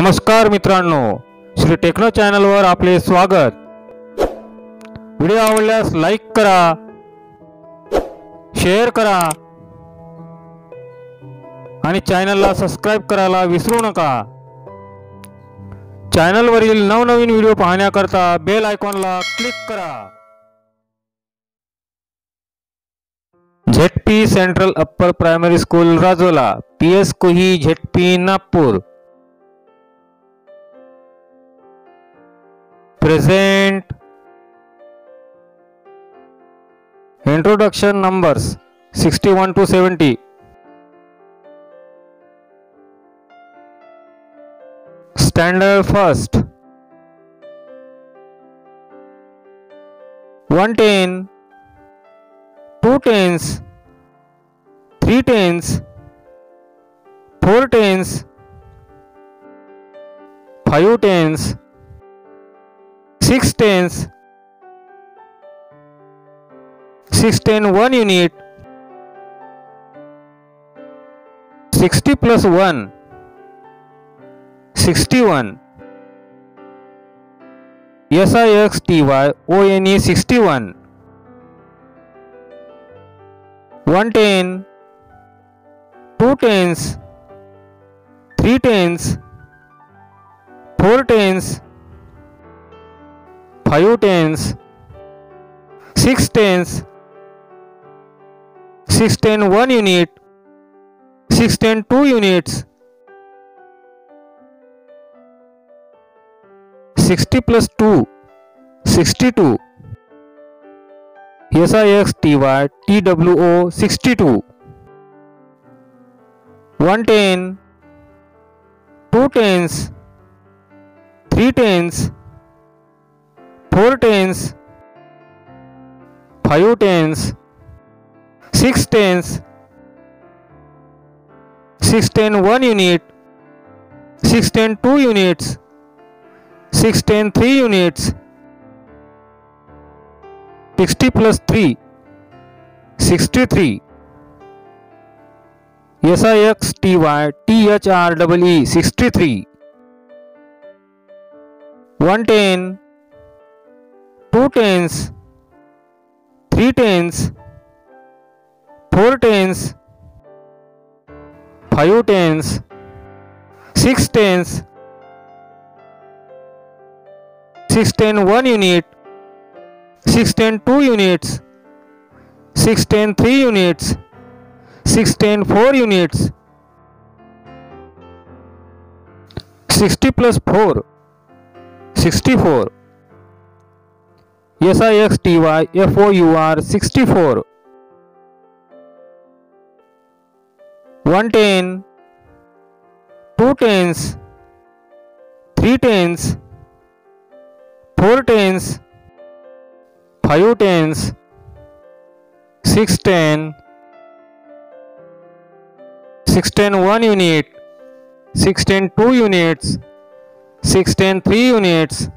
नमस्कार मित्रांनो श्री टेक्नो चॅनलवर आपले स्वागत. व्हिडिओ आवडल्यास लाईक करा शेअर करा आणि चॅनलला सबस्क्राईब करायला विसरू नका. चॅनलवरील नवनवीन व्हिडिओ पाहण्याकरता बेल आयकॉनला क्लिक करा. ZP central upper primary school Rajola P S Kohi ZP Nagpur. Present introduction numbers 61 to 70 standard first. 110 two tens three tens four tens five tens six tens, six ten one unit, sixty plus one, sixty one. S I X T Y O N E sixty one. One ten, two tens, three tens, four tens five tens, six tens, six ten one unit, six ten two units, sixty plus two, sixty two. S I X T Y T W O sixty two. One ten, two tens, three tens four tens, five tens, six tens, six ten one unit, six ten two units, six ten three units, sixty plus three, sixty three. S I X T Y T H R E E sixty three. One ten two tens, three tens, four tens, five tens, six tens, six ten one unit, six ten two units, six ten three units, six ten four units, sixty plus four, sixty four. S I X T Y F O U R 64 110 2 tens 3 tens 4 tens 5 tens 6 10 6 10 1 unit 6 10 2 units 6 10 3 units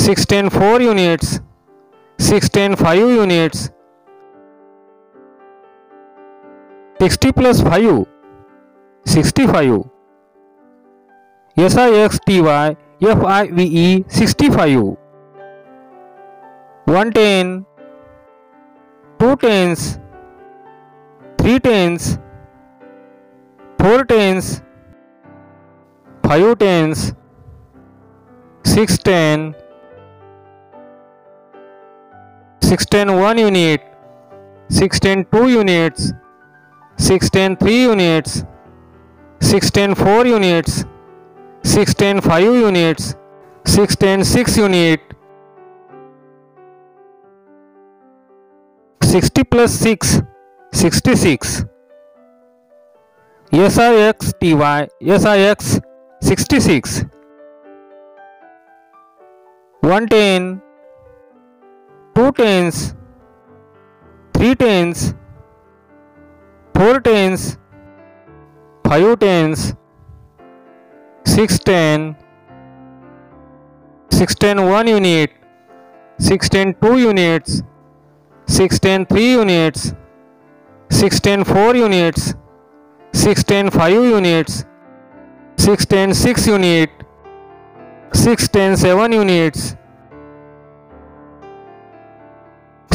610 4 units 610 5 units 60 plus 5 65 S I X T Y F I V E 65 110 2 tens 3 tens 4 tens 5 tens 610 610 1 unit 610 2 units 610 3 units 610 4 units 610 5 units 610 6 unit 60 plus 6 66 S I X T Y S I X 66 110 two tens, three tens, four tens, five tens, six ten, six ten one unit, six ten two units, six ten three units, six ten four units, six ten five units, 6 10 6 unit 6 10 7 units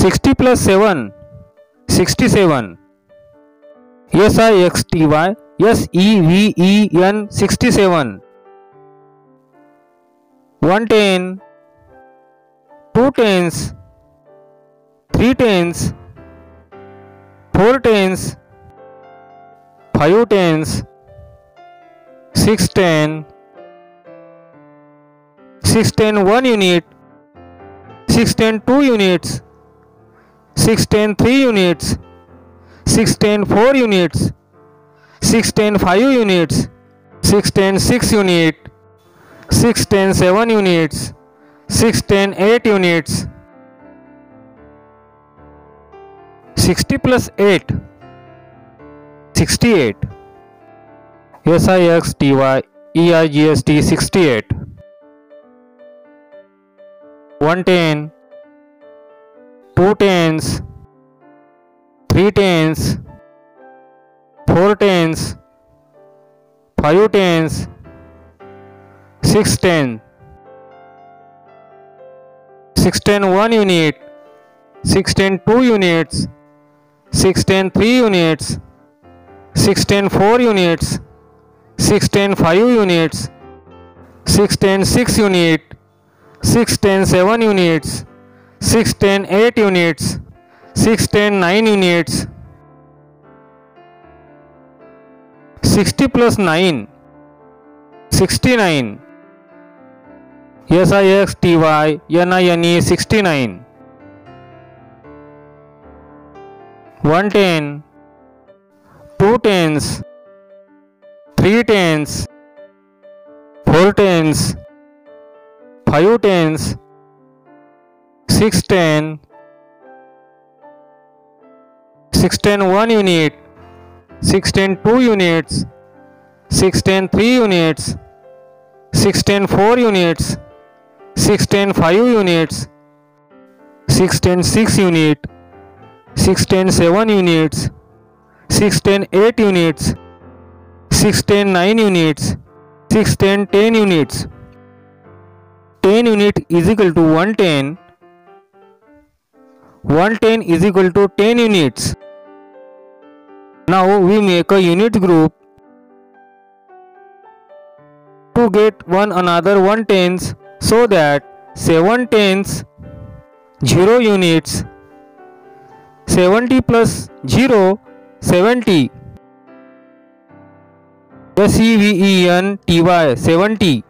60 plus 7 67 S I X T Y S E V E N 67 110 2 tens 3 tens 4 tens 5 tens 6 10 6 10 1 unit 6 10 2 units 6 10 3 units 6 10 4 units 6 10 5 units 6 10 6 unit 6 10 7 units 6 10 8 units. 60 plus 8 68 S I X T Y E I G S T 68 110 2 tens 3 tens 4 tens 5 tens 6 ten. 6 10 1 unit 6 10 2 units 6 10 3 units 6 10 4 units 6 10 5 units 6 10 6 unit 6 10 7 units 6 10 8 units 6 10 9 units 60 plus 9 69 S I X T Y N I N E 69 110 2 tens 3 tens 4 tens 5 tens 6 10 6 10 1 unit 6 10 2 units 6 10 3 units 6 10 4 units 6 10 5 units 6 10 6 unit 6 10 7 units 6 10 8 units 6 10 9 units 6 10 10 units 10 unit is equal to 110 110 is equal to 10 units. Now we make a unit group to get one another 110s so that 7 tens 0 units 70 plus 0 70 S E V E N T Y 70